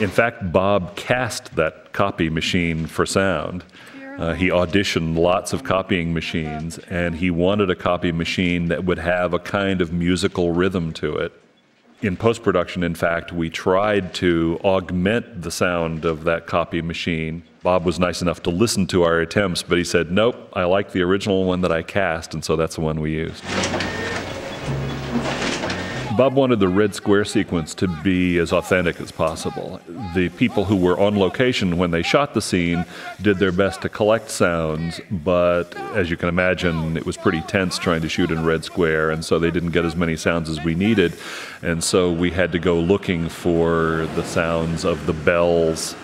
In fact, Bob cast that copy machine for sound. Uh, he auditioned lots of copying machines, and he wanted a copy machine that would have a kind of musical rhythm to it. In post production, in fact, we tried to augment the sound of that copy machine. Bob was nice enough to listen to our attempts, but he said, Nope, I like the original one that I cast, and so that's the one we used. Bob wanted the red square sequence to be as authentic as possible. The people who were on location when they shot the scene did their best to collect sounds, but as you can imagine, it was pretty tense trying to shoot in red square, and so they didn't get as many sounds as we needed. And so we had to go looking for the sounds of the bells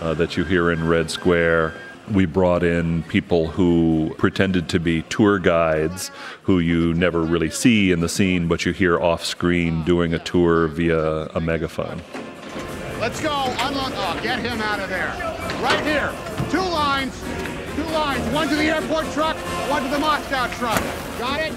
uh, that you hear in red square we brought in people who pretended to be tour guides who you never really see in the scene, but you hear off screen doing a tour via a megaphone. Let's go. Oh, get him out of there. Right here. Two lines. Two lines. One to the airport truck, one to the Moscow truck. Got it?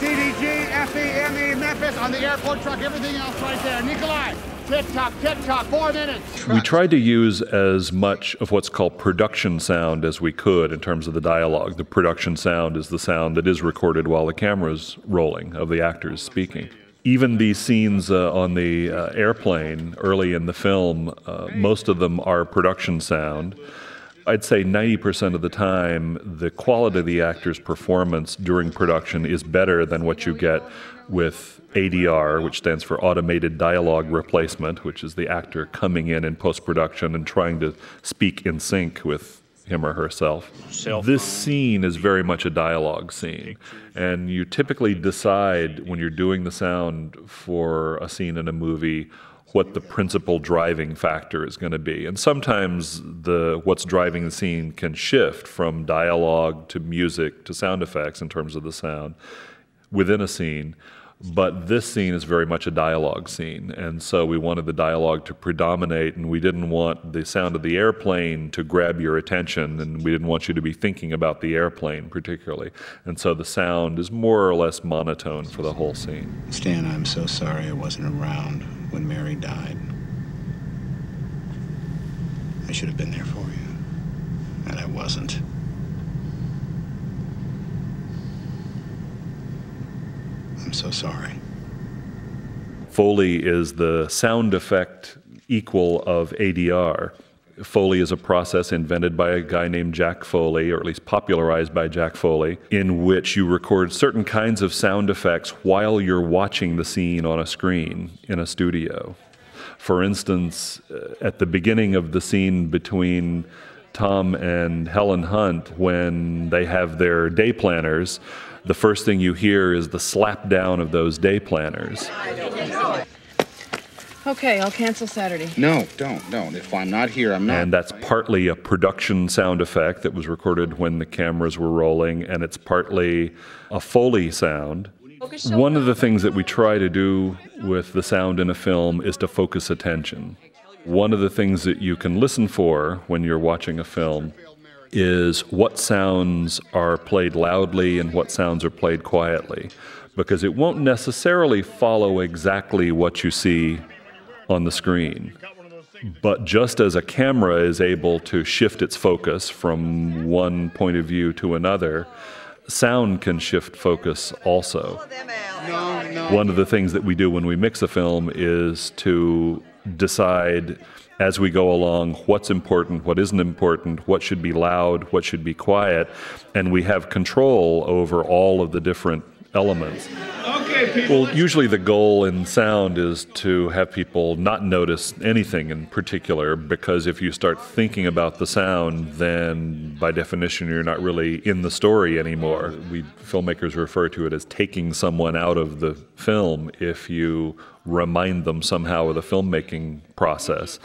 CDG, FE, Memphis on the airport truck. Everything else right there. Nikolai. Tick tock, tick tock, four minutes. We tried to use as much of what's called production sound as we could in terms of the dialogue. The production sound is the sound that is recorded while the camera's rolling of the actors speaking. Even these scenes uh, on the uh, airplane early in the film, uh, most of them are production sound. I'd say 90% of the time, the quality of the actor's performance during production is better than what you get with ADR, which stands for Automated Dialogue Replacement, which is the actor coming in in post production and trying to speak in sync with him or herself. This scene is very much a dialogue scene, and you typically decide when you're doing the sound for a scene in a movie what the principal driving factor is going to be. And sometimes the what's driving the scene can shift from dialogue to music to sound effects in terms of the sound within a scene. But this scene is very much a dialogue scene, and so we wanted the dialogue to predominate, and we didn't want the sound of the airplane to grab your attention, and we didn't want you to be thinking about the airplane particularly. And so the sound is more or less monotone for the whole scene. Stan, I'm so sorry I wasn't around when Mary died. I should have been there for you, and I wasn't. I'm so sorry. Foley is the sound effect equal of ADR. Foley is a process invented by a guy named Jack Foley, or at least popularized by Jack Foley, in which you record certain kinds of sound effects while you're watching the scene on a screen in a studio. For instance, uh, at the beginning of the scene between Tom and Helen Hunt, when they have their day planners, the first thing you hear is the slap down of those day planners. Okay, I'll cancel Saturday. No, don't, don't. If I'm not here, I'm not. And that's partly a production sound effect that was recorded when the cameras were rolling, and it's partly a Foley sound. One of the things that we try to do with the sound in a film is to focus attention. One of the things that you can listen for when you're watching a film is what sounds are played loudly and what sounds are played quietly, because it won't necessarily follow exactly what you see on the screen. But just as a camera is able to shift its focus from one point of view to another, sound can shift focus also. One of the things that we do when we mix a film is to decide as we go along what's important, what isn't important, what should be loud, what should be quiet, and we have control over all of the different elements. Okay, people. Well, usually the goal in sound is to have people not notice anything in particular because if you start thinking about the sound, then by definition you're not really in the story anymore. We filmmakers refer to it as taking someone out of the film if you remind them somehow of the filmmaking process.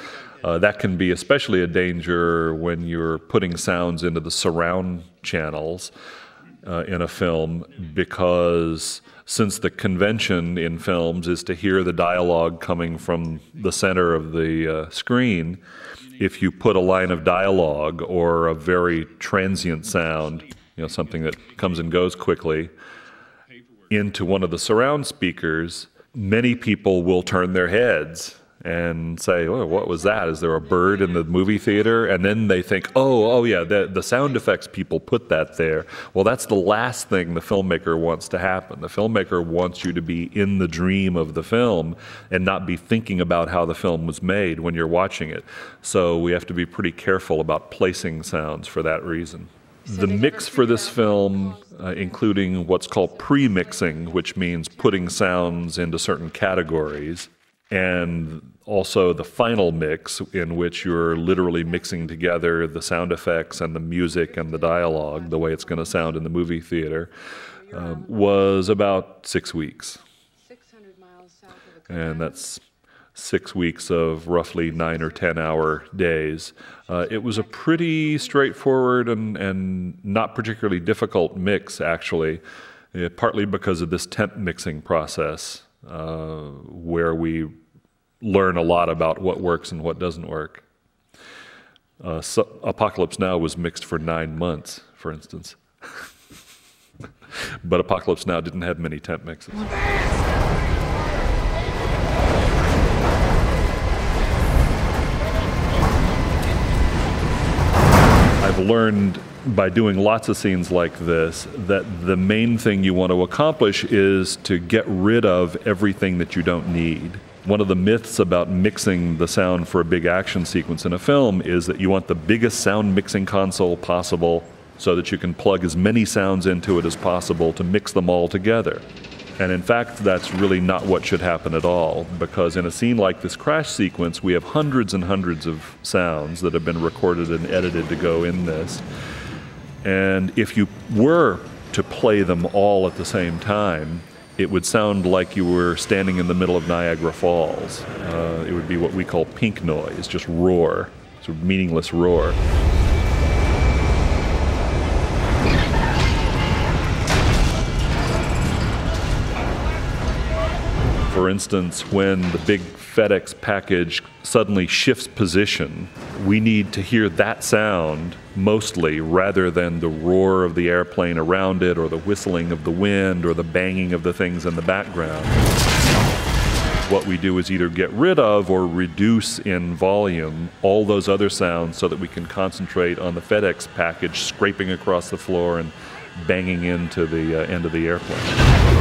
Uh, that can be especially a danger when you're putting sounds into the surround channels uh, in a film because since the convention in films is to hear the dialogue coming from the center of the uh, screen, if you put a line of dialogue or a very transient sound, you know, something that comes and goes quickly, into one of the surround speakers, many people will turn their heads and say, oh, what was that? Is there a bird in the movie theater? And then they think, oh, oh yeah, the, the sound effects people put that there. Well, that's the last thing the filmmaker wants to happen. The filmmaker wants you to be in the dream of the film and not be thinking about how the film was made when you're watching it. So we have to be pretty careful about placing sounds for that reason. The mix for this film, uh, including what's called pre mixing, which means putting sounds into certain categories, and also the final mix, in which you're literally mixing together the sound effects and the music and the dialogue, the way it's going to sound in the movie theater, uh, was about six weeks. And that's six weeks of roughly nine or ten hour days. Uh, it was a pretty straightforward and, and not particularly difficult mix, actually, uh, partly because of this temp mixing process, uh, where we learn a lot about what works and what doesn't work. Uh, so Apocalypse Now was mixed for nine months, for instance. but Apocalypse Now didn't have many temp mixes. I've learned by doing lots of scenes like this that the main thing you want to accomplish is to get rid of everything that you don't need. One of the myths about mixing the sound for a big action sequence in a film is that you want the biggest sound mixing console possible so that you can plug as many sounds into it as possible to mix them all together. And in fact, that's really not what should happen at all, because in a scene like this crash sequence, we have hundreds and hundreds of sounds that have been recorded and edited to go in this. And if you were to play them all at the same time, it would sound like you were standing in the middle of Niagara Falls. Uh, it would be what we call pink noise, just roar, sort of meaningless roar. For instance, when the big FedEx package suddenly shifts position, we need to hear that sound mostly rather than the roar of the airplane around it or the whistling of the wind or the banging of the things in the background. What we do is either get rid of or reduce in volume all those other sounds so that we can concentrate on the FedEx package scraping across the floor and banging into the uh, end of the airplane.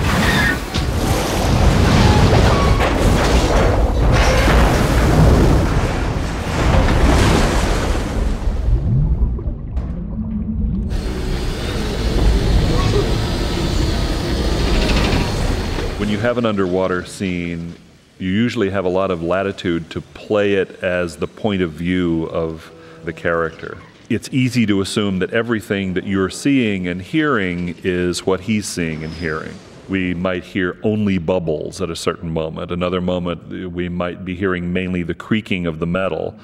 Have an underwater scene, you usually have a lot of latitude to play it as the point of view of the character. It's easy to assume that everything that you're seeing and hearing is what he's seeing and hearing. We might hear only bubbles at a certain moment. Another moment, we might be hearing mainly the creaking of the metal.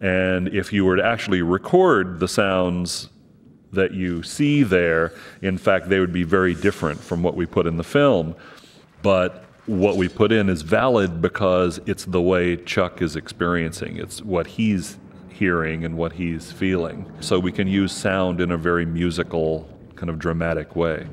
And if you were to actually record the sounds that you see there, in fact, they would be very different from what we put in the film but what we put in is valid because it's the way Chuck is experiencing. It's what he's hearing and what he's feeling. So we can use sound in a very musical, kind of dramatic way.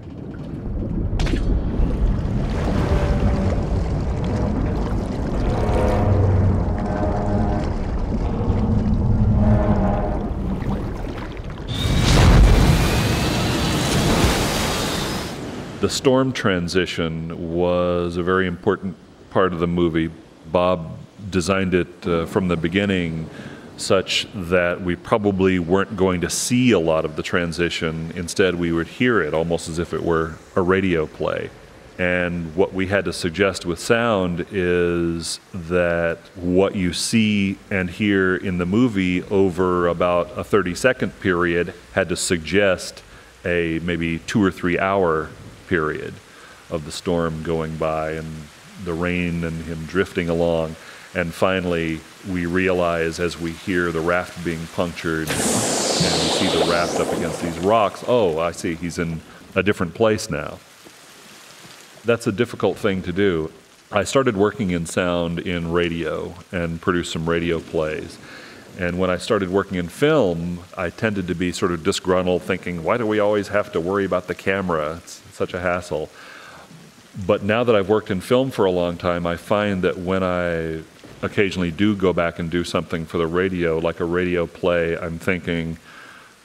The storm transition was a very important part of the movie. Bob designed it uh, from the beginning such that we probably weren't going to see a lot of the transition. Instead, we would hear it almost as if it were a radio play. And what we had to suggest with sound is that what you see and hear in the movie over about a 30 second period had to suggest a maybe two or three hour period of the storm going by and the rain and him drifting along. And finally, we realize as we hear the raft being punctured and we see the raft up against these rocks, oh, I see, he's in a different place now. That's a difficult thing to do. I started working in sound in radio and produced some radio plays. And when I started working in film, I tended to be sort of disgruntled, thinking, why do we always have to worry about the camera? It's such a hassle. But now that I've worked in film for a long time, I find that when I occasionally do go back and do something for the radio, like a radio play, I'm thinking,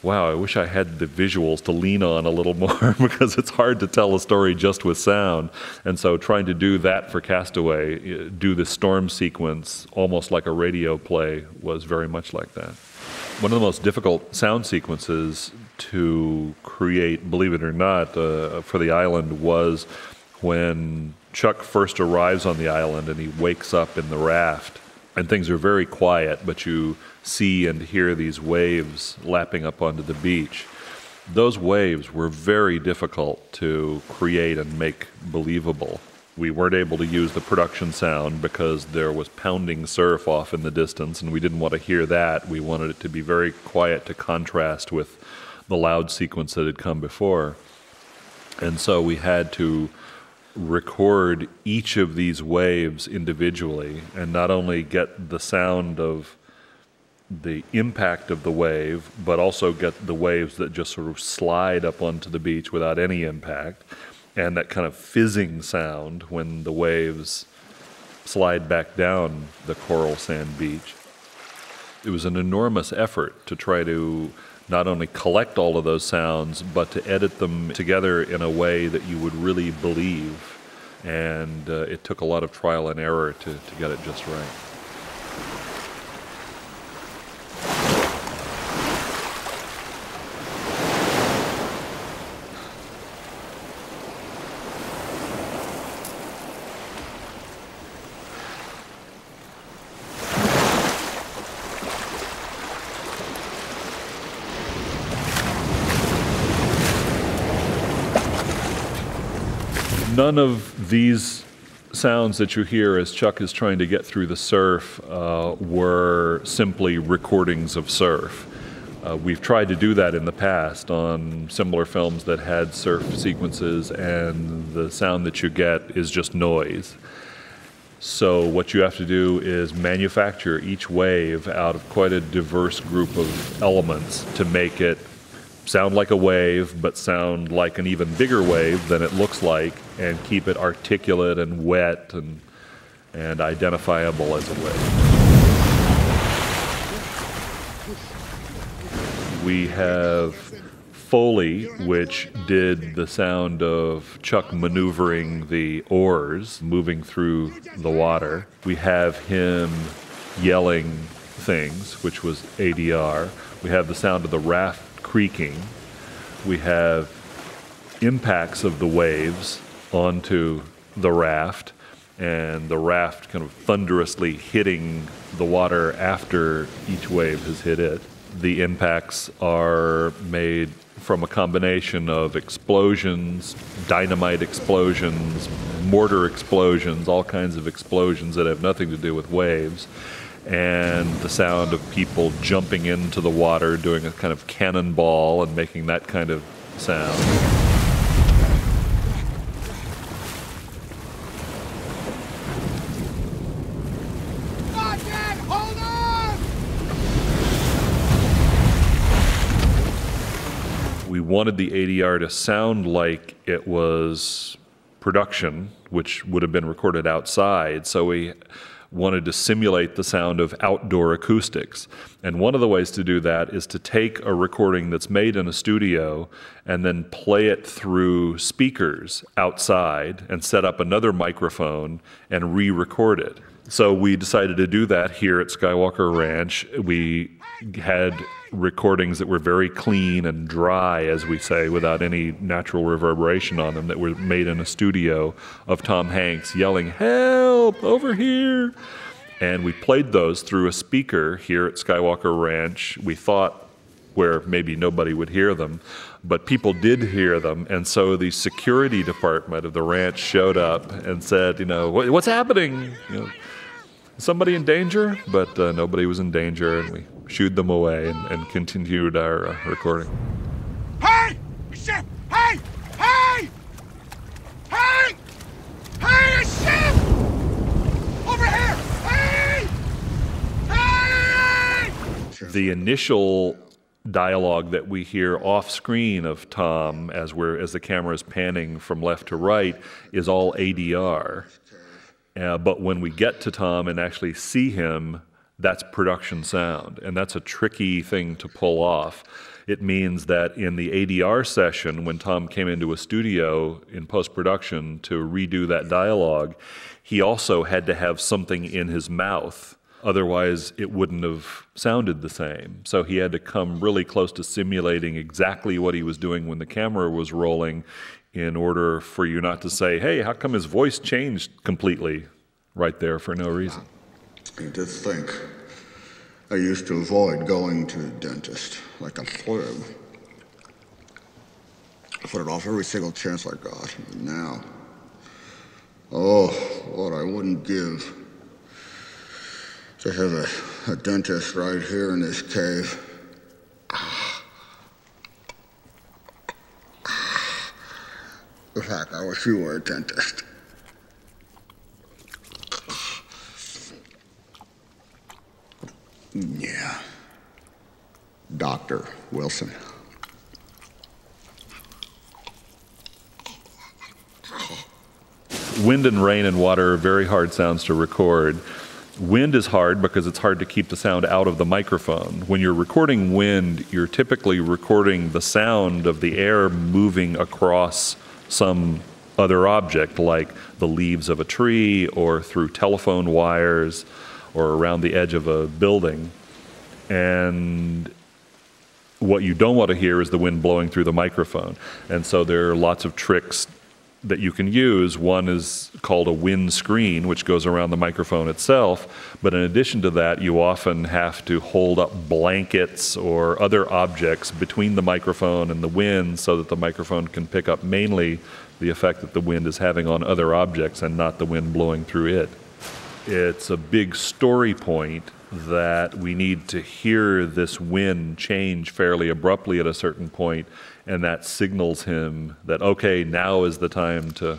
wow, I wish I had the visuals to lean on a little more because it's hard to tell a story just with sound. And so trying to do that for Cast Away, eh, do the storm sequence almost like a radio play, was very much like that. One of the most difficult sound sequences to create, believe it or not, uh, for the island was when Chuck first arrives on the island and he wakes up in the raft. And things are very quiet, but you see and hear these waves lapping up onto the beach. Those waves were very difficult to create and make believable. We weren't able to use the production sound because there was pounding surf off in the distance, and we didn't want to hear that. We wanted it to be very quiet to contrast with the loud sequence that had come before. And so we had to record each of these waves individually and not only get the sound of the impact of the wave, but also get the waves that just sort of slide up onto the beach without any impact, and that kind of fizzing sound when the waves slide back down the coral sand beach. It was an enormous effort to try to not only collect all of those sounds, but to edit them together in a way that you would really believe. And uh, it took a lot of trial and error to, to get it just right. None of these sounds that you hear as Chuck is trying to get through the surf uh, were simply recordings of surf. Uh, we've tried to do that in the past on similar films that had surf sequences, and the sound that you get is just noise. So, what you have to do is manufacture each wave out of quite a diverse group of elements to make it sound like a wave, but sound like an even bigger wave than it looks like, and keep it articulate and wet and, and identifiable as a wave. We have Foley, which did the sound of Chuck maneuvering the oars, moving through the water. We have him yelling things, which was ADR. We have the sound of the raft creaking. We have impacts of the waves onto the raft, and the raft kind of thunderously hitting the water after each wave has hit it. The impacts are made from a combination of explosions, dynamite explosions, mortar explosions, all kinds of explosions that have nothing to do with waves and the sound of people jumping into the water, doing a kind of cannonball and making that kind of sound. We wanted the ADR to sound like it was production, which would have been recorded outside. So we wanted to simulate the sound of outdoor acoustics. And one of the ways to do that is to take a recording that's made in a studio and then play it through speakers outside and set up another microphone and re record it. So we decided to do that here at Skywalker Ranch. We had recordings that were very clean and dry, as we say, without any natural reverberation on them, that were made in a studio of Tom Hanks yelling, Help, over here. And we played those through a speaker here at Skywalker Ranch. We thought where maybe nobody would hear them, but people did hear them. And so the security department of the ranch showed up and said, You know, what's happening? You know, somebody in danger? But uh, nobody was in danger, and we shooed them away and, and continued our uh, recording. Hey! Ship! Hey! Hey! Hey! Hey! A ship! Over here! Hey! Hey! The initial dialogue that we hear off screen of Tom as we're as the camera is panning from left to right is all ADR Uh, but when we get to Tom and actually see him, that's production sound. And that's a tricky thing to pull off. It means that in the ADR session, when Tom came into a studio in post production to redo that dialogue, he also had to have something in his mouth. Otherwise, it wouldn't have sounded the same. So he had to come really close to simulating exactly what he was doing when the camera was rolling in order for you not to say, hey, how come his voice changed completely right there for no reason? Just think I used to avoid going to the dentist like a pleb. I put it off every single chance I got. And now, oh, what I wouldn't give to have a, a dentist right here in this cave. Ah. Ah. In fact, I wish you were a dentist. Yeah. Dr. Wilson. Wind and rain and water are very hard sounds to record. Wind is hard because it's hard to keep the sound out of the microphone. When you're recording wind, you're typically recording the sound of the air moving across some other object, like the leaves of a tree or through telephone wires or around the edge of a building. And what you don't want to hear is the wind blowing through the microphone. And so there are lots of tricks that you can use. One is called a wind screen, which goes around the microphone itself. But in addition to that, you often have to hold up blankets or other objects between the microphone and the wind so that the microphone can pick up mainly the effect that the wind is having on other objects and not the wind blowing through it. It's a big story point that we need to hear this wind change fairly abruptly at a certain point, and that signals him that, okay, now is the time to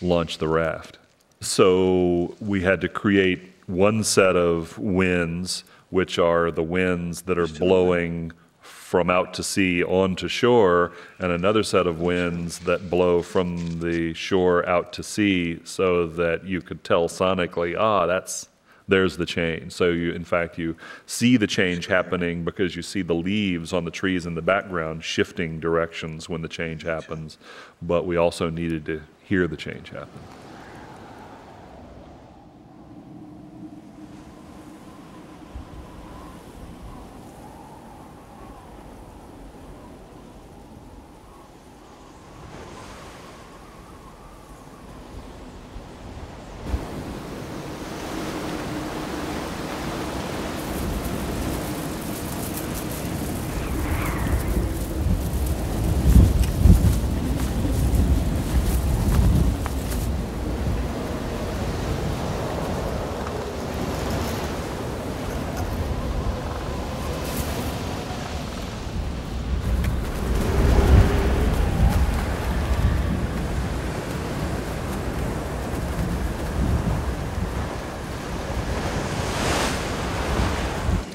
launch the raft. So we had to create one set of winds, which are the winds that are blowing from out to sea onto shore, and another set of winds that blow from the shore out to sea so that you could tell sonically, ah, that's there's the change. So you, in fact, you see the change happening because you see the leaves on the trees in the background shifting directions when the change happens. But we also needed to hear the change happen.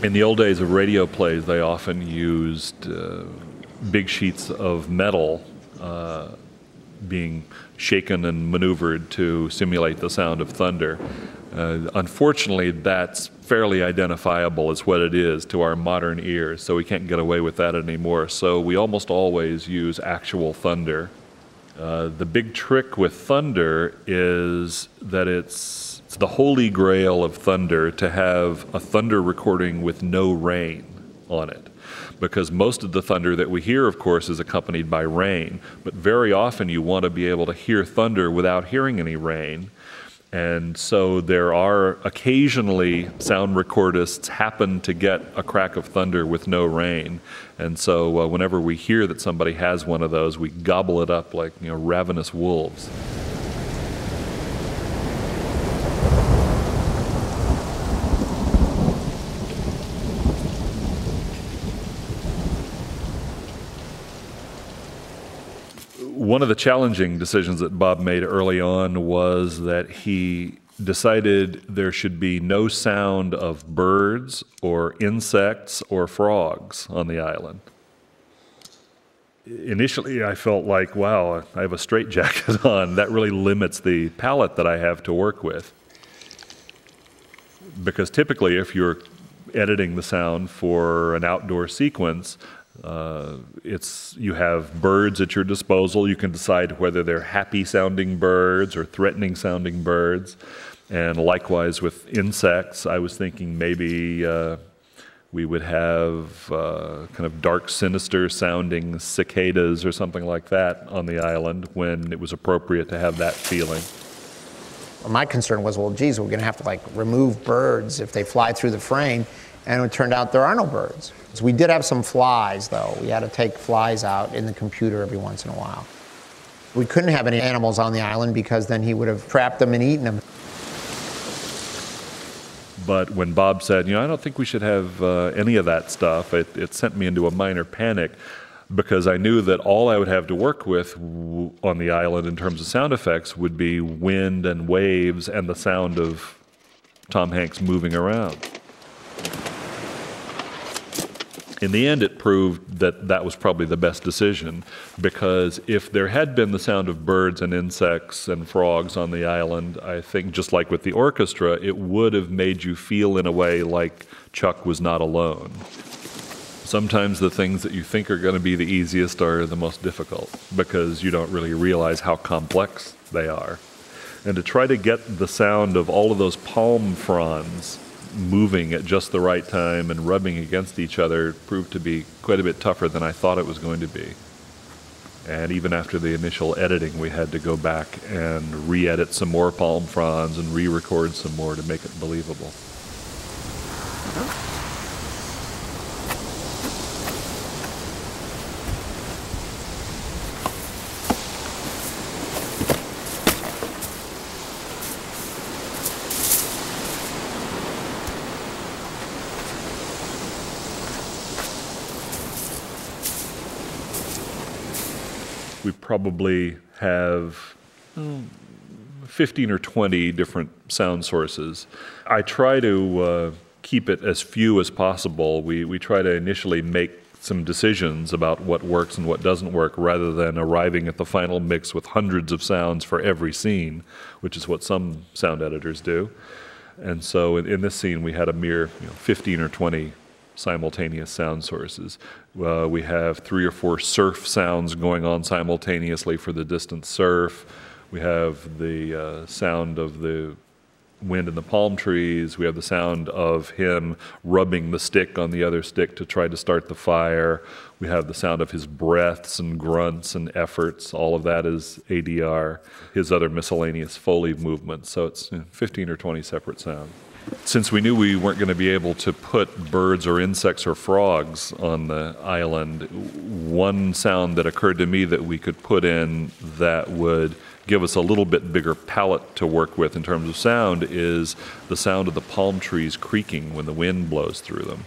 In the old days of radio plays, they often used uh, big sheets of metal uh, being shaken and maneuvered to simulate the sound of thunder. Uh, unfortunately, that's fairly identifiable as what it is to our modern ears, so we can't get away with that anymore. So we almost always use actual thunder. Uh, the big trick with thunder is that it's it's the holy grail of thunder to have a thunder recording with no rain on it. Because most of the thunder that we hear, of course, is accompanied by rain. But very often you want to be able to hear thunder without hearing any rain. And so there are occasionally sound recordists happen to get a crack of thunder with no rain. And so uh, whenever we hear that somebody has one of those, we gobble it up like you know, ravenous wolves. One of the challenging decisions that Bob made early on was that he decided there should be no sound of birds or insects or frogs on the island. Initially, I felt like, wow, I have a straitjacket on. That really limits the palette that I have to work with. because typically, if you're editing the sound for an outdoor sequence, uh, it's you have birds at your disposal. You can decide whether they're happy sounding birds or threatening sounding birds. And likewise with insects, I was thinking maybe uh, we would have uh, kind of dark, sinister sounding cicadas or something like that on the island when it was appropriate to have that feeling. My concern was, well, geez, we're going to have to like remove birds if they fly through the frame. And it turned out there are no birds. So we did have some flies, though. We had to take flies out in the computer every once in a while. We couldn't have any animals on the island because then he would have trapped them and eaten them. But when Bob said, you know, I don't think we should have uh, any of that stuff, it, it sent me into a minor panic because I knew that all I would have to work with on the island in terms of sound effects would be wind and waves and the sound of Tom Hanks moving around in the end, it proved that that was probably the best decision because if there had been the sound of birds and insects and frogs on the island, I think just like with the orchestra, it would have made you feel in a way like Chuck was not alone. Sometimes the things that you think are going to be the easiest are the most difficult because you don't really realize how complex they are. And to try to get the sound of all of those palm fronds moving at just the right time and rubbing against each other proved to be quite a bit tougher than I thought it was going to be. And even after the initial editing, we had to go back and re edit some more palm fronds and re record some more to make it believable. Uh-huh. We probably have 15 or 20 different sound sources. I try to uh, keep it as few as possible. We, we try to initially make some decisions about what works and what doesn't work rather than arriving at the final mix with hundreds of sounds for every scene, which is what some sound editors do. And so in, in this scene, we had a mere you know, 15 or 20 simultaneous sound sources. Uh, we have three or four surf sounds going on simultaneously for the distant surf. We have the uh, sound of the wind in the palm trees. We have the sound of him rubbing the stick on the other stick to try to start the fire. We have the sound of his breaths and grunts and efforts. All of that is ADR. His other miscellaneous Foley movements. So it's 15 or 20 separate sounds since we knew we weren't going to be able to put birds or insects or frogs on the island, one sound that occurred to me that we could put in that would give us a little bit bigger palette to work with in terms of sound is the sound of the palm trees creaking when the wind blows through them.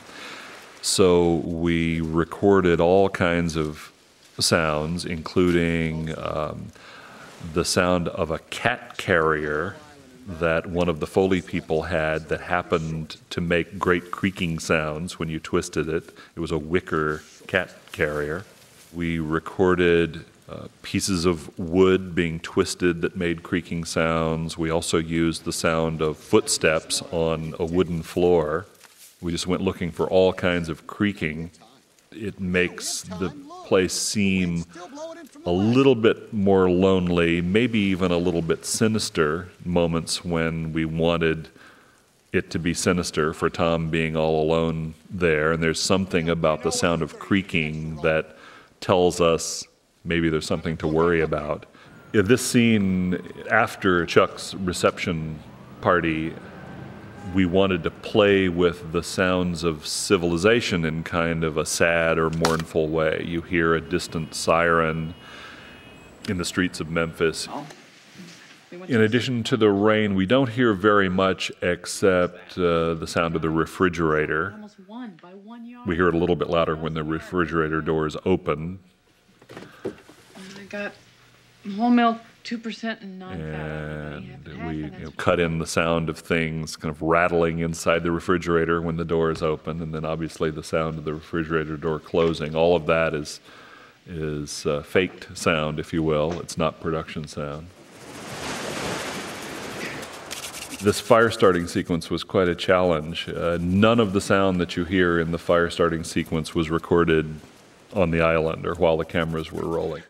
So we recorded all kinds of sounds, including um, the sound of a cat carrier that one of the Foley people had that happened to make great creaking sounds when you twisted it. It was a wicker cat carrier. We recorded uh, pieces of wood being twisted that made creaking sounds. We also used the sound of footsteps on a wooden floor. We just went looking for all kinds of creaking. It makes the place seem a little bit more lonely, maybe even a little bit sinister moments when we wanted it to be sinister for Tom being all alone there. And there's something about the sound of creaking that tells us maybe there's something to worry about. This scene, after Chuck's reception party, we wanted to play with the sounds of civilization in kind of a sad or mournful way. You hear a distant siren in the streets of Memphis. In addition to the rain, we don't hear very much except uh, the sound of the refrigerator. We hear it a little bit louder when the refrigerator doors open. I got whole milk, 2% and non-fat. And we you know, cut in the sound of things kind of rattling inside the refrigerator when the door is open, and then obviously the sound of the refrigerator door closing. All of that is is uh, faked sound, if you will. It's not production sound. This fire starting sequence was quite a challenge. Uh, none of the sound that you hear in the fire starting sequence was recorded on the island or while the cameras were rolling.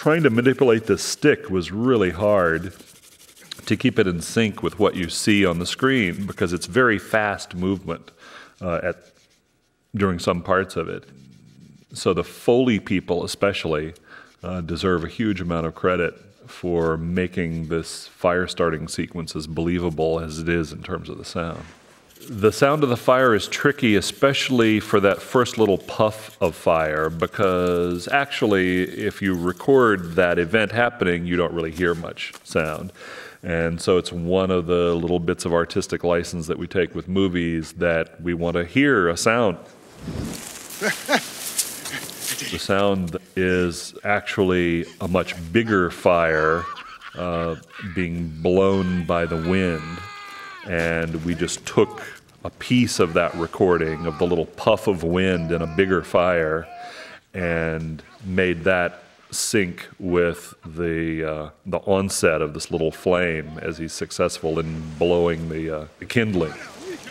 Trying to manipulate the stick was really hard to keep it in sync with what you see on the screen because it's very fast movement uh, at during some parts of it. So the Foley people, especially, uh, deserve a huge amount of credit for making this fire starting sequence as believable as it is in terms of the sound. The sound of the fire is tricky, especially for that first little puff of fire, because actually, if you record that event happening, you don't really hear much sound. And so it's one of the little bits of artistic license that we take with movies that we want to hear a sound. the sound is actually a much bigger fire uh, being blown by the wind. And we just took a piece of that recording of the little puff of wind in a bigger fire and made that sync with the uh, the onset of this little flame as he's successful in blowing the, uh, the kindling.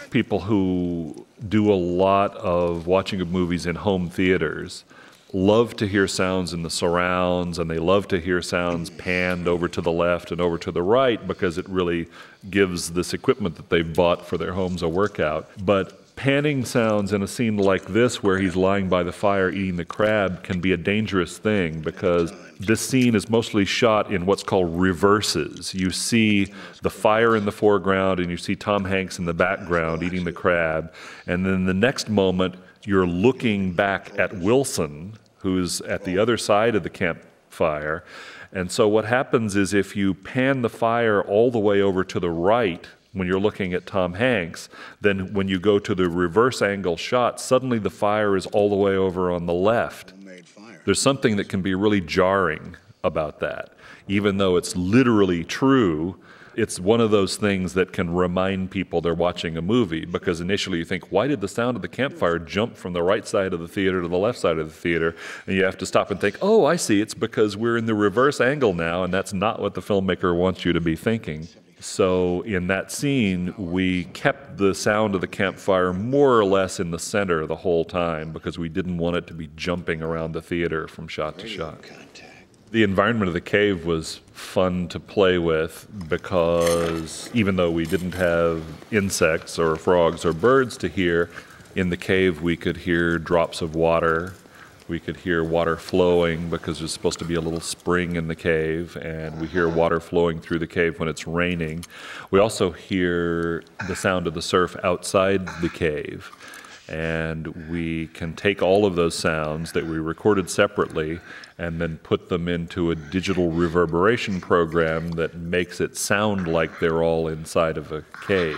People who do a lot of watching of movies in home theaters love to hear sounds in the surrounds and they love to hear sounds panned over to the left and over to the right because it really gives this equipment that they've bought for their homes a workout. But panning sounds in a scene like this, where he's lying by the fire eating the crab, can be a dangerous thing because this scene is mostly shot in what's called reverses. You see the fire in the foreground and you see Tom Hanks in the background eating the crab. And then the next moment, you're looking back at Wilson, who's at the other side of the campfire. And so what happens is if you pan the fire all the way over to the right, when you're looking at Tom Hanks, then when you go to the reverse angle shot, suddenly the fire is all the way over on the left. There's something that can be really jarring about that. Even though it's literally true, it's one of those things that can remind people they're watching a movie because initially you think, why did the sound of the campfire jump from the right side of the theater to the left side of the theater? And you have to stop and think, oh, I see, it's because we're in the reverse angle now, and that's not what the filmmaker wants you to be thinking. So in that scene, we kept the sound of the campfire more or less in the center the whole time because we didn't want it to be jumping around the theater from shot to shot. The environment of the cave was fun to play with because even though we didn't have insects or frogs or birds to hear, in the cave we could hear drops of water we could hear water flowing because there's supposed to be a little spring in the cave, and we hear water flowing through the cave when it's raining. We also hear the sound of the surf outside the cave. And we can take all of those sounds that we recorded separately and then put them into a digital reverberation program that makes it sound like they're all inside of a cave.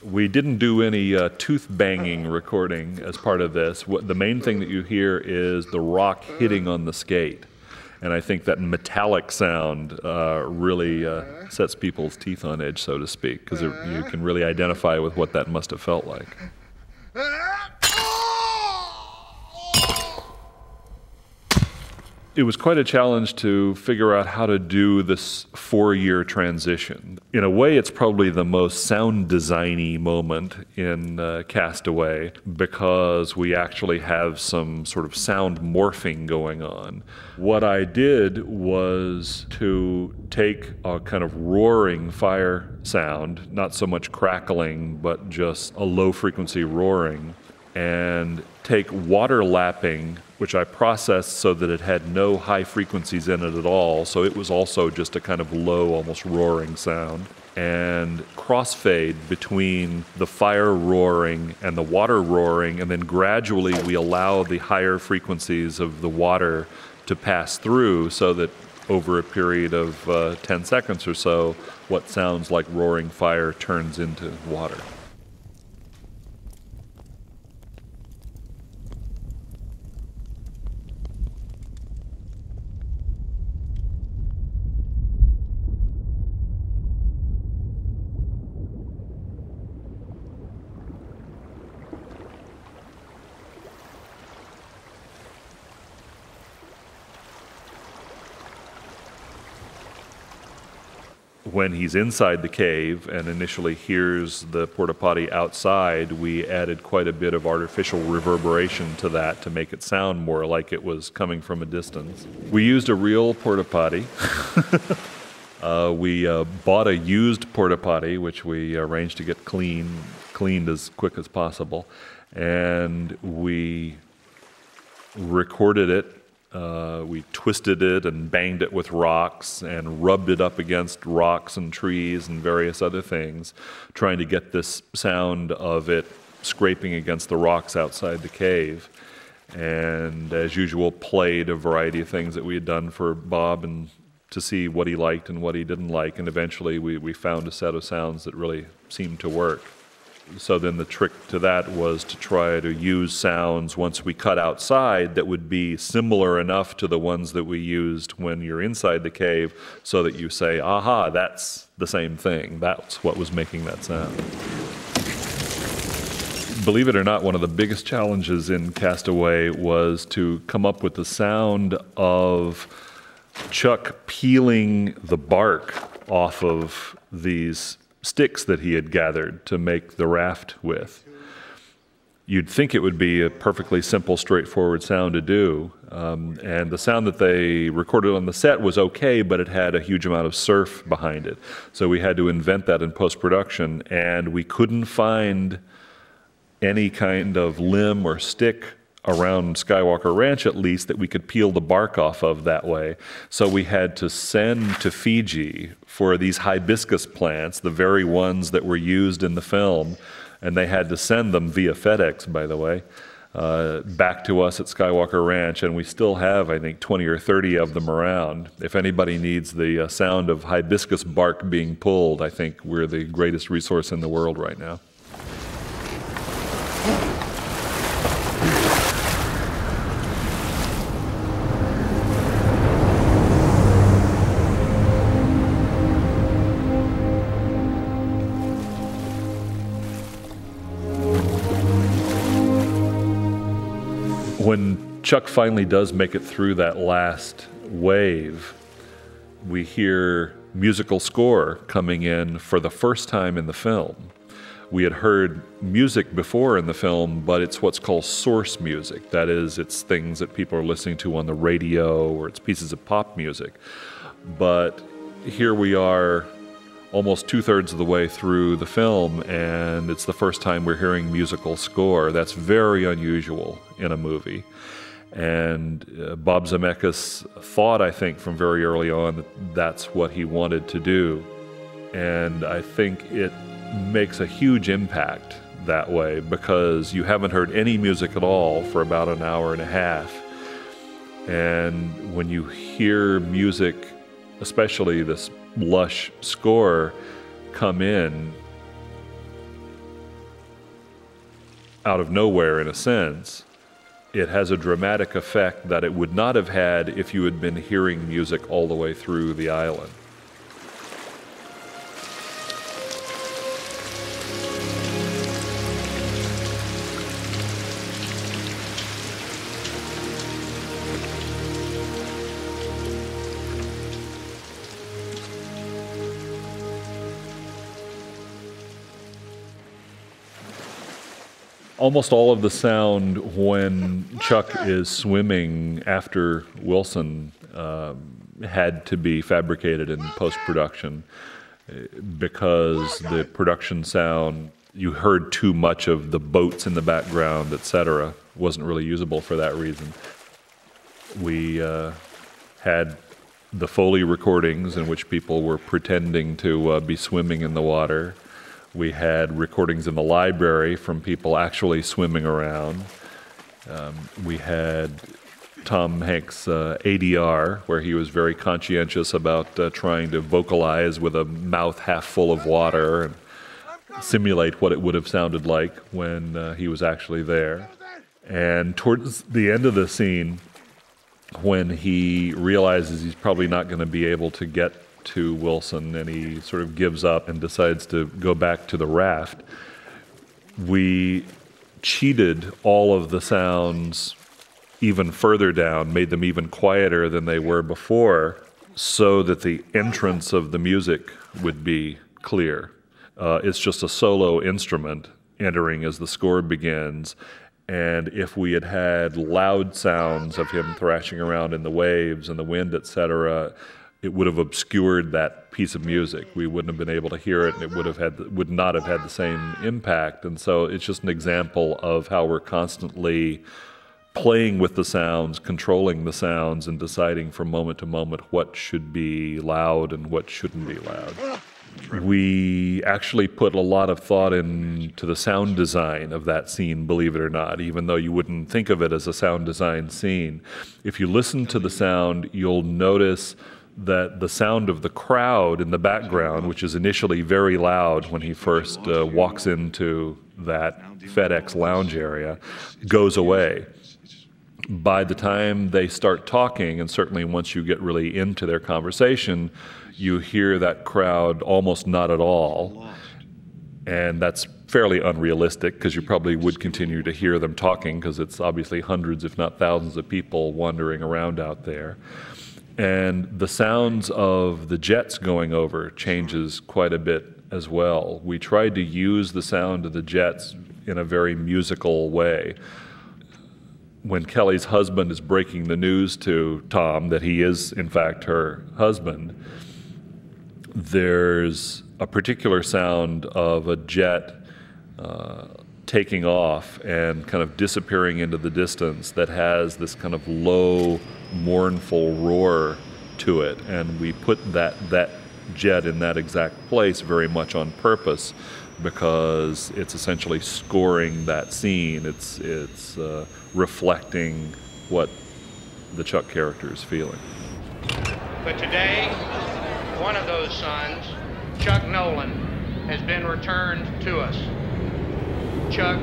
We didn't do any uh, tooth banging recording as part of this. What, the main thing that you hear is the rock hitting on the skate. And I think that metallic sound uh, really uh, sets people's teeth on edge, so to speak, because you can really identify with what that must have felt like. Ah! It was quite a challenge to figure out how to do this four year transition. In a way, it's probably the most sound designy moment in uh, Cast Away because we actually have some sort of sound morphing going on. What I did was to take a kind of roaring fire sound, not so much crackling, but just a low frequency roaring, and take water lapping which I processed so that it had no high frequencies in it at all. So it was also just a kind of low, almost roaring sound. And crossfade between the fire roaring and the water roaring, and then gradually we allow the higher frequencies of the water to pass through so that over a period of uh, 10 seconds or so, what sounds like roaring fire turns into water. When he's inside the cave and initially hears the porta potty outside, we added quite a bit of artificial reverberation to that to make it sound more like it was coming from a distance. We used a real porta potty. uh, we uh, bought a used porta potty, which we arranged to get clean, cleaned as quick as possible, and we recorded it uh, we twisted it and banged it with rocks and rubbed it up against rocks and trees and various other things, trying to get this sound of it scraping against the rocks outside the cave. And as usual, played a variety of things that we had done for Bob and to see what he liked and what he didn't like. And eventually, we, we found a set of sounds that really seemed to work so then the trick to that was to try to use sounds once we cut outside that would be similar enough to the ones that we used when you're inside the cave so that you say, aha, that's the same thing. That's what was making that sound. Believe it or not, one of the biggest challenges in Cast Away was to come up with the sound of Chuck peeling the bark off of these sticks that he had gathered to make the raft with. You'd think it would be a perfectly simple, straightforward sound to do. Um, and the sound that they recorded on the set was okay, but it had a huge amount of surf behind it. So we had to invent that in post production, and we couldn't find any kind of limb or stick around Skywalker Ranch at least that we could peel the bark off of that way. So we had to send to Fiji for these hibiscus plants, the very ones that were used in the film, and they had to send them via FedEx, by the way. Uh, back to us at Skywalker Ranch, and we still have, I think, 20 or 30 of them around. If anybody needs the uh, sound of hibiscus bark being pulled, I think we're the greatest resource in the world right now. When Chuck finally does make it through that last wave, we hear musical score coming in for the first time in the film. We had heard music before in the film, but it's what's called source music. That is, it's things that people are listening to on the radio or it's pieces of pop music. But here we are almost two thirds of the way through the film, and it's the first time we're hearing musical score. That's very unusual in a movie. And uh, Bob Zemeckis thought, I think, from very early on that that's what he wanted to do. And I think it makes a huge impact that way because you haven't heard any music at all for about an hour and a half. And when you hear music, especially this lush score come in out of nowhere, in a sense, it has a dramatic effect that it would not have had if you had been hearing music all the way through the island. Almost all of the sound when Chuck is swimming after Wilson um, had to be fabricated in post production because the production sound you heard too much of the boats in the background, etc. wasn't really usable for that reason. We uh, had the Foley recordings in which people were pretending to uh, be swimming in the water. We had recordings in the library from people actually swimming around. Um, we had Tom Hanks' uh, ADR, where he was very conscientious about uh, trying to vocalize with a mouth half full of water and simulate what it would have sounded like when uh, he was actually there. And towards the end of the scene, when he realizes he's probably not going to be able to get to Wilson and he sort of gives up and decides to go back to the raft. We cheated all of the sounds even further down, made them even quieter than they were before, so that the entrance of the music would be clear. Uh, it's just a solo instrument entering as the score begins. And if we had had loud sounds of him thrashing around in the waves and the wind, etc., it would have obscured that piece of music. We wouldn't have been able to hear it, and it would have had would not have had the same impact. And so it's just an example of how we're constantly playing with the sounds, controlling the sounds, and deciding from moment to moment what should be loud and what shouldn't be loud. We actually put a lot of thought into the sound design of that scene, believe it or not, even though you wouldn't think of it as a sound design scene. If you listen to the sound, you'll notice that the sound of the crowd in the background, which is initially very loud when he first uh, walks into that FedEx lounge area, goes away by the time they start talking, and certainly once you get really into their conversation, you hear that crowd almost not at all. And that's fairly unrealistic because you probably would continue to hear them talking because it's obviously hundreds, if not thousands, of people wandering around out there. And the sounds of the jets going over changes quite a bit as well. We tried to use the sound of the jets in a very musical way when Kelly's husband is breaking the news to Tom that he is, in fact, her husband, there's a particular sound of a jet uh, taking off and kind of disappearing into the distance that has this kind of low, mournful roar to it. And we put that, that jet in that exact place very much on purpose because it's essentially scoring that scene. It's, it's uh, reflecting what the Chuck character is feeling. But today, one of those sons, Chuck Noland, has been returned to us. Chuck,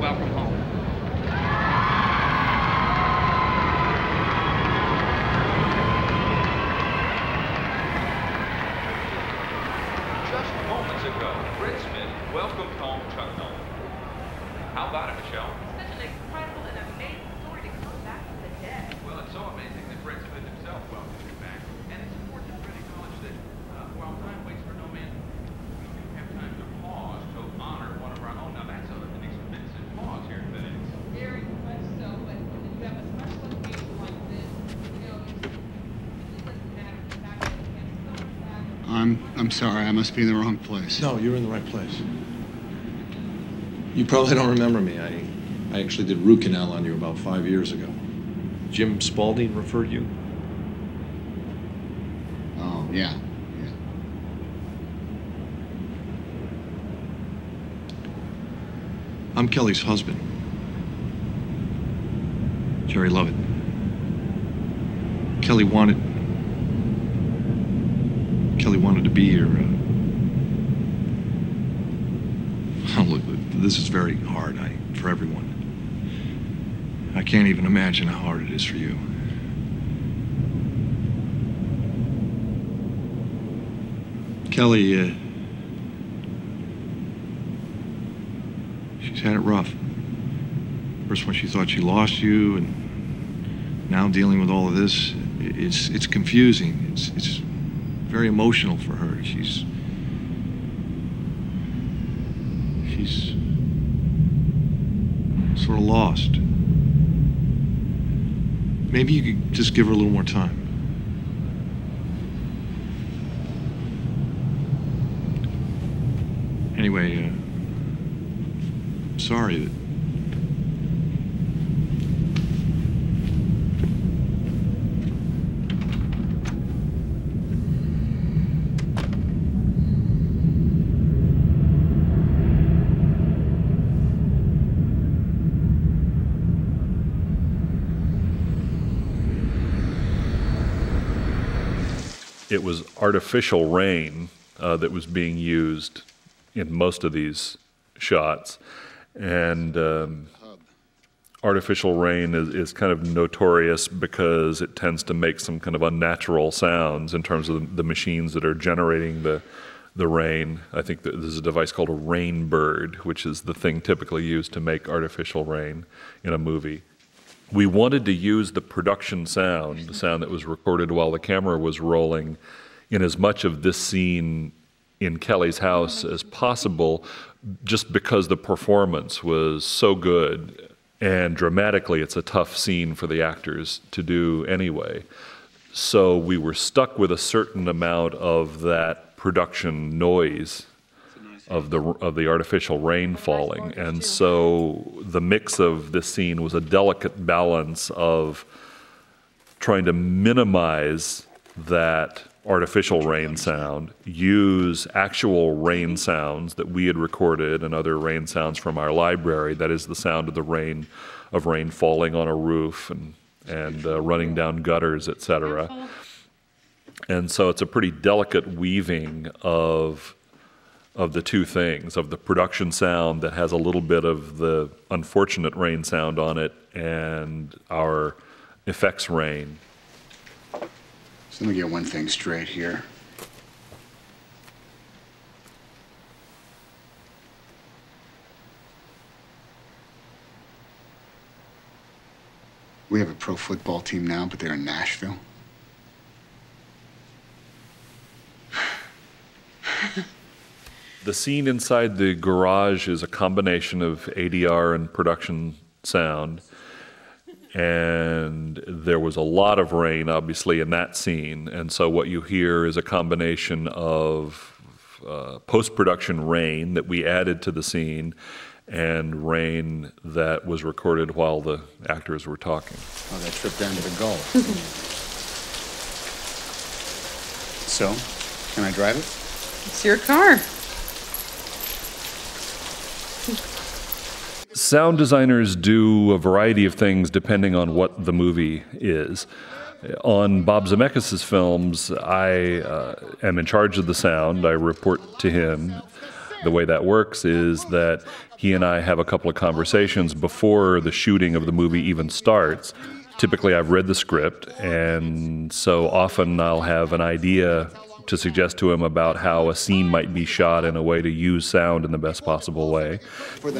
welcome home. Just moments ago, Fred Smith welcomed home Chuck Noland. How about it, Michelle? Such an incredible and amazing story to come back from the dead. Well, it's so amazing that Fred Smith himself welcomed him back. And it's important to Fred acknowledge that uh, while time waits for no man, we do have time to pause to honor one of our own. Now, that's a, an expensive pause here at FedEx. Very much so, but when you have a special occasion like this, you know, it's, it doesn't matter the fact that we have so much value. I'm, I'm sorry, I must be in the wrong place. No, you're in the right place. You probably don't remember me. I, I actually did root canal on you about five years ago. Jim Spalding referred you? Oh, yeah, yeah. I'm Kelly's husband, Jerry Lovett. Kelly wanted. Kelly wanted to be here. Uh, this is very hard I, for everyone. I can't even imagine how hard it is for you. Kelly, uh, she's had it rough. First, when she thought she lost you, and now dealing with all of this, it's it's confusing. It's it's very emotional for her. She's she's sort of lost. Maybe you could just give her a little more time. Anyway, uh, sorry that. It was artificial rain uh, that was being used in most of these shots. And um, artificial rain is, is kind of notorious because it tends to make some kind of unnatural sounds in terms of the, the machines that are generating the, the rain. I think there's a device called a rain bird, which is the thing typically used to make artificial rain in a movie. We wanted to use the production sound, the sound that was recorded while the camera was rolling, in as much of this scene in Kelly's house as possible, just because the performance was so good. And dramatically, it's a tough scene for the actors to do anyway. So we were stuck with a certain amount of that production noise of the of the artificial rain falling, and so the mix of this scene was a delicate balance of trying to minimize that artificial rain sound, use actual rain sounds that we had recorded and other rain sounds from our library. That is the sound of the rain, of rain falling on a roof and and uh, running down gutters, etc. And so it's a pretty delicate weaving of of the two things of the production sound that has a little bit of the unfortunate rain sound on it and our effects rain. So let me get one thing straight here. We have a pro football team now, but they're in Nashville. The scene inside the garage is a combination of ADR and production sound. And there was a lot of rain, obviously, in that scene. And so what you hear is a combination of uh, post production rain that we added to the scene and rain that was recorded while the actors were talking. Oh, that trip down to the Gulf. so, can I drive it? It's your car. Sound designers do a variety of things depending on what the movie is. On Bob Zemeckis' films, I uh, am in charge of the sound. I report to him. The way that works is that he and I have a couple of conversations before the shooting of the movie even starts. Typically, I've read the script, and so often I'll have an idea to suggest to him about how a scene might be shot in a way to use sound in the best possible way.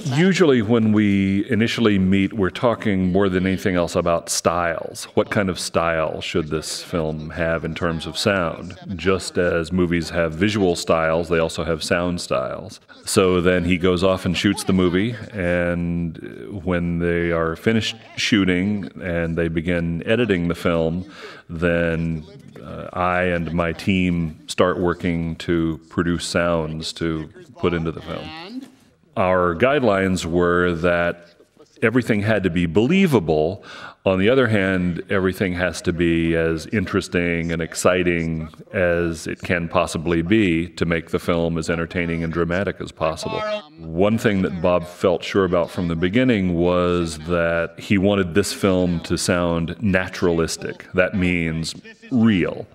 Usually, when we initially meet, we're talking more than anything else about styles. What kind of style should this film have in terms of sound? Just as movies have visual styles, they also have sound styles. So then he goes off and shoots the movie, and when they are finished shooting and they begin editing the film, then uh, I and my team start working to produce sounds to put into the film. Our guidelines were that everything had to be believable. On the other hand, everything has to be as interesting and exciting as it can possibly be to make the film as entertaining and dramatic as possible. One thing that Bob felt sure about from the beginning was that he wanted this film to sound naturalistic. That means real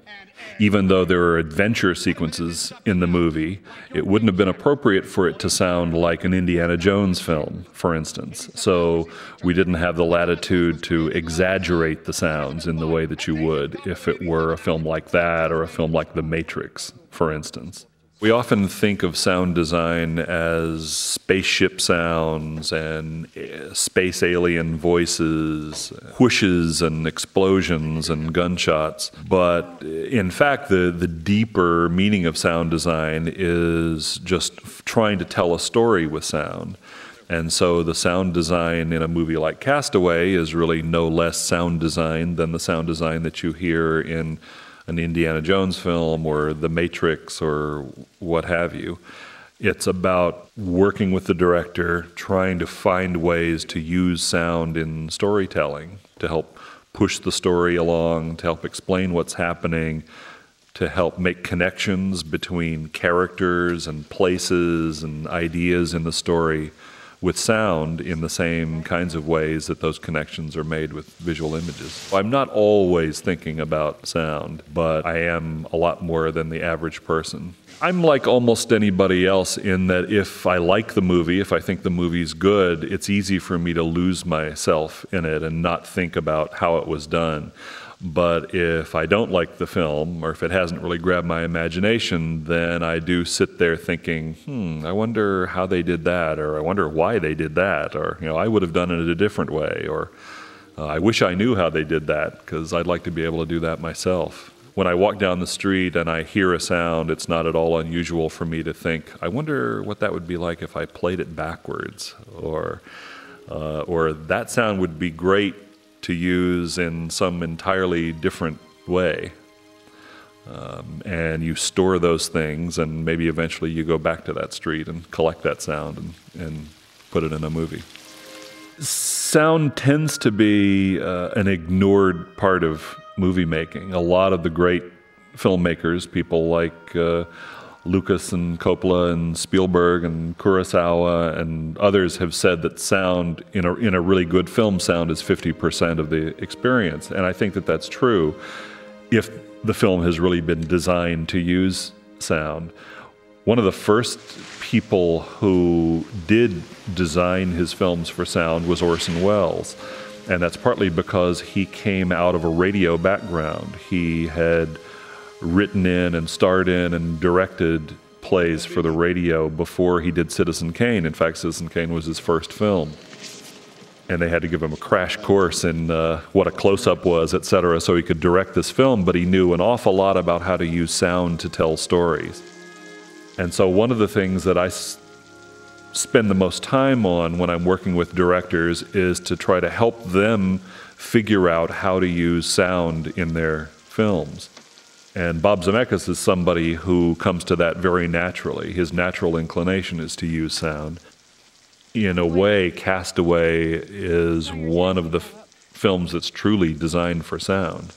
even though there are adventure sequences in the movie, it wouldn't have been appropriate for it to sound like an Indiana Jones film, for instance. So we didn't have the latitude to exaggerate the sounds in the way that you would if it were a film like that or a film like The Matrix, for instance. We often think of sound design as spaceship sounds and eh, space alien voices, whooshes and explosions and gunshots. But in fact, the, the deeper meaning of sound design is just trying to tell a story with sound. And so the sound design in a movie like Cast Away is really no less sound design than the sound design that you hear in an Indiana Jones film or The Matrix or what have you. It's about working with the director, trying to find ways to use sound in storytelling to help push the story along, to help explain what's happening, to help make connections between characters and places and ideas in the story with sound in the same kinds of ways that those connections are made with visual images. I'm not always thinking about sound, but I am a lot more than the average person. I'm like almost anybody else in that if I like the movie, if I think the movie's good, it's easy for me to lose myself in it and not think about how it was done. But if I don't like the film, or if it hasn't really grabbed my imagination, then I do sit there thinking, hmm, I wonder how they did that, or I wonder why they did that, or, you know, I would have done it a different way, or Uh, I wish I knew how they did that because I'd like to be able to do that myself. When I walk down the street and I hear a sound, it's not at all unusual for me to think, I wonder what that would be like if I played it backwards, or, uh, or that sound would be great to use in some entirely different way. Um, and you store those things, and maybe eventually you go back to that street and collect that sound and, and put it in a movie sound tends to be uh, an ignored part of movie making. A lot of the great filmmakers, people like uh, Lucas and Coppola and Spielberg and Kurosawa and others have said that sound in a, in a really good film, sound is 50% of the experience. And I think that that's true if the film has really been designed to use sound. One of the first people who did design his films for sound was Orson Welles. And that's partly because he came out of a radio background. He had written in and starred in and directed plays for the radio before he did Citizen Kane. In fact, Citizen Kane was his first film. And they had to give him a crash course in uh, what a close up was, et cetera, so he could direct this film. But he knew an awful lot about how to use sound to tell stories. And so, one of the things that I spend the most time on when I'm working with directors is to try to help them figure out how to use sound in their films. And Bob Zemeckis is somebody who comes to that very naturally. His natural inclination is to use sound. In a way, Cast Away is one of the films that's truly designed for sound.